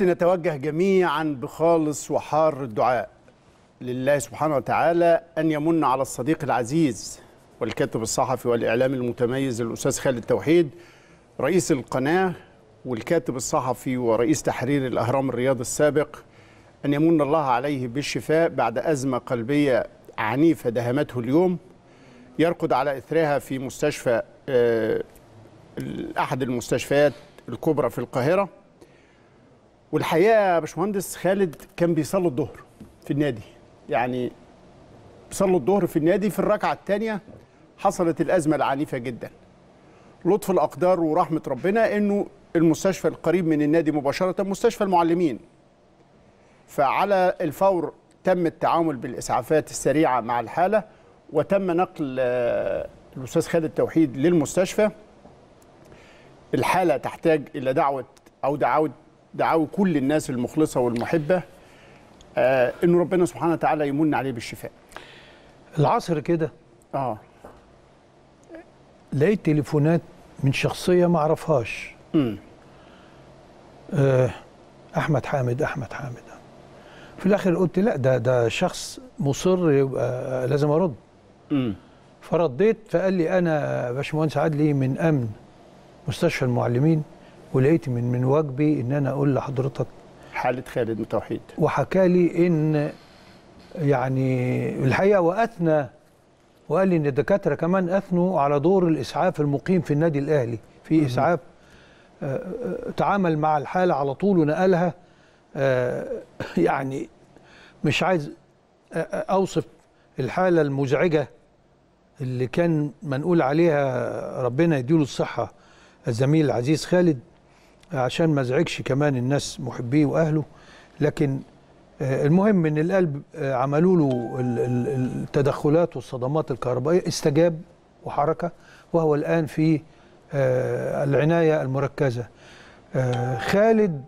نتوجه جميعا بخالص وحار الدعاء لله سبحانه وتعالى أن يمن على الصديق العزيز والكاتب الصحفي والإعلامي المتميز الأستاذ خالد توحيد رئيس القناة والكاتب الصحفي ورئيس تحرير الأهرام الرياض السابق أن يمن الله عليه بالشفاء بعد أزمة قلبية عنيفة دهمته اليوم يرقد على إثرها في مستشفى آه، أحد المستشفيات الكبرى في القاهرة. والحقيقة يا باشمهندس خالد كان بيصلي الظهر في النادي. يعني صلوا الظهر في النادي. في الركعة الثانية حصلت الأزمة العنيفة جدا. لطف الأقدار ورحمة ربنا إنه المستشفى القريب من النادي مباشرة مستشفى المعلمين. فعلى الفور تم التعامل بالإسعافات السريعة مع الحالة وتم نقل آه، الأستاذ خالد توحيد للمستشفى. الحالة تحتاج إلى دعوة أو دعوه دعاوي كل الناس المخلصة والمحبة آه انه ربنا سبحانه وتعالى يمن عليه بالشفاء. العصر كده. آه. لقيت تليفونات من شخصية ما أعرفهاش. امم آه، أحمد حامد أحمد حامد. في الآخر قلت لا ده ده شخص مصر يبقى لازم أرد. امم فرديت فقال لي أنا باشمهندس عدلي من أمن مستشفى المعلمين. ولقيت من من واجبي إن أنا أقول لحضرتك حالة خالد من توحيد. وحكى لي إن يعني الحقيقة وأثنى وقال لي إن الدكاترة كمان أثنوا على دور الإسعاف المقيم في النادي الأهلي في إسعاف آه، آه، تعامل مع الحالة على طول ونقلها آه، يعني مش عايز أوصف الحالة المزعجة اللي كان منقول عليها ربنا يديله الصحة الزميل العزيز خالد. عشان ما ازعجش كمان الناس محبيه واهله لكن آه، المهم إن القلب آه، عملوا له ال- ال- التدخلات والصدمات الكهربائية استجاب وحركة وهو الآن في آه، العناية المركزة. خالد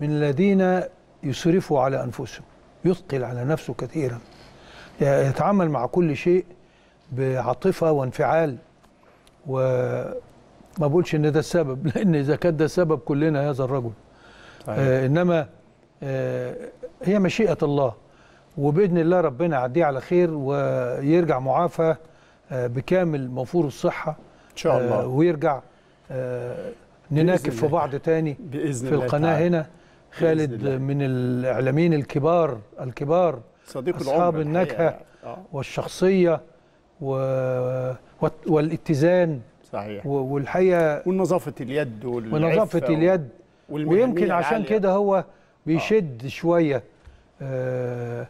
من الذين يسرفوا على أنفسهم يثقل على نفسه كثيرا. يتعامل مع كل شيء بعاطفة وانفعال وما بقولش إن ده السبب لأن إذا كان ده السبب كلنا هذا الرجل آه إنما آه هي مشيئة الله وبإذن الله ربنا يعديه على خير ويرجع معافى آه بكامل موفور الصحة إن شاء الله آه ويرجع آه نناكب في بعض تاني بإذن في القناة تعالى. هنا خالد. من الإعلاميين الكبار الكبار صديق النكهة. الحقيقة. آه والشخصية و... والاتزان صحيح. و- والحقيقة ونظافه اليد ونظافة اليد. ويمكن عشان. كده هو بيشد شوية. آه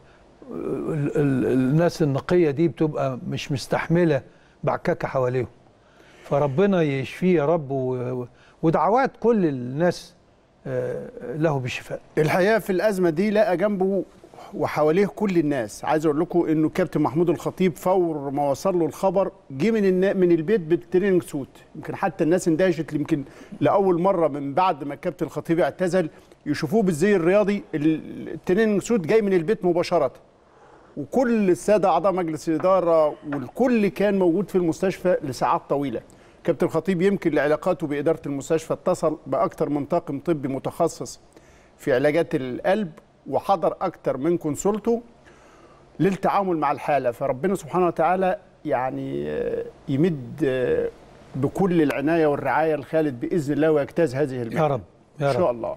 ال- ال- الناس النقية دي بتبقى مش مستحملة بعكاكة حواليهم. فربنا يشفيه يا رب ودعوات كل الناس آه له بالشفاء الحقيقة في الأزمة دي لقى جنبه وحواليه كل الناس. عايز أقول لكم إنه كابتن محمود الخطيب فور ما وصل له الخبر جه من النا... من البيت بال training suit. يمكن حتى الناس اندهشت يمكن لأول مرة من بعد ما الكابتن الخطيب اعتزل يشوفوه بالزي الرياضي. ال- ال training suit جاي من البيت مباشرة. وكل السادة أعضاء مجلس الإدارة والكل كان موجود في المستشفى لساعات طويلة. كابتن الخطيب يمكن لعلاقاته بإدارة المستشفى اتصل بأكثر من طاقم طبي متخصص في علاجات القلب وحضر أكثر من كونسولته للتعامل مع الحالة. فربنا سبحانه وتعالى يعني آه، يمد آه، بكل العناية والرعاية لخالد بإذن الله ويجتاز هذه المهنة. يا رب يا إن شاء رب. الله.